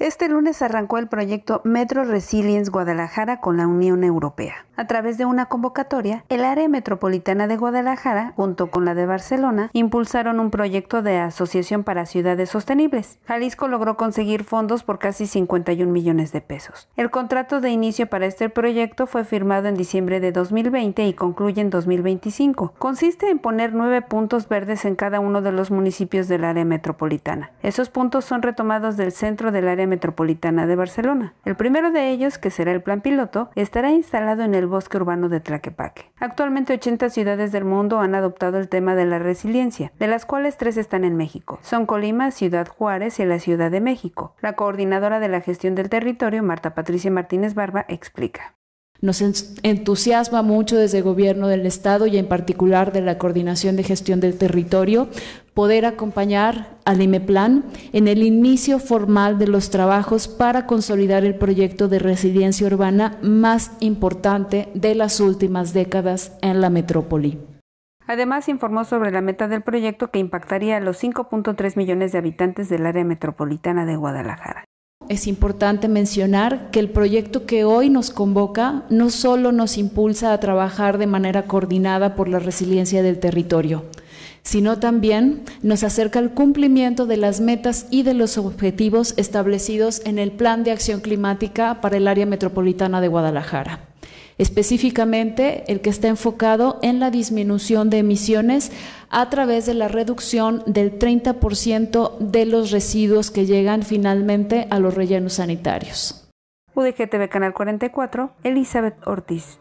Este lunes arrancó el proyecto Metro Resilience Guadalajara con la Unión Europea. A través de una convocatoria, el área metropolitana de Guadalajara, junto con la de Barcelona, impulsaron un proyecto de asociación para ciudades sostenibles. Jalisco logró conseguir fondos por casi 51 millones de pesos. El contrato de inicio para este proyecto fue firmado en diciembre de 2020 y concluye en 2025. Consiste en poner nueve puntos verdes en cada uno de los municipios del área metropolitana. Esos puntos son retomados del centro del área metropolitana de Barcelona. El primero de ellos, que será el plan piloto, estará instalado en el bosque urbano de Tlaquepaque. Actualmente 80 ciudades del mundo han adoptado el tema de la resiliencia, de las cuales tres están en México. Son Colima, Ciudad Juárez y la Ciudad de México. La coordinadora de la gestión del territorio, Marta Patricia Martínez Barba, explica. Nos entusiasma mucho desde el gobierno del Estado y en particular de la Coordinación de Gestión del Territorio poder acompañar al IMEPLAN en el inicio formal de los trabajos para consolidar el proyecto de residencia urbana más importante de las últimas décadas en la metrópoli. Además, informó sobre la meta del proyecto que impactaría a los 5.3 millones de habitantes del área metropolitana de Guadalajara. Es importante mencionar que el proyecto que hoy nos convoca no solo nos impulsa a trabajar de manera coordinada por la resiliencia del territorio, sino también nos acerca al cumplimiento de las metas y de los objetivos establecidos en el Plan de Acción Climática para el área metropolitana de Guadalajara específicamente el que está enfocado en la disminución de emisiones a través de la reducción del 30% de los residuos que llegan finalmente a los rellenos sanitarios. UDGTV Canal 44, Elizabeth Ortiz.